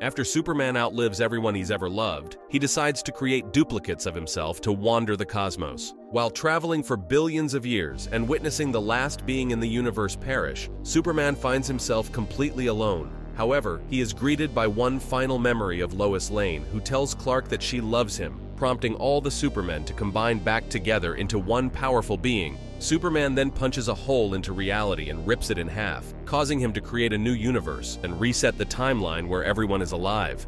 After Superman outlives everyone he's ever loved, he decides to create duplicates of himself to wander the cosmos. While traveling for billions of years and witnessing the last being in the universe perish, Superman finds himself completely alone. However, he is greeted by one final memory of Lois Lane, who tells Clark that she loves him, prompting all the Supermen to combine back together into one powerful being. Superman then punches a hole into reality and rips it in half, causing him to create a new universe and reset the timeline where everyone is alive.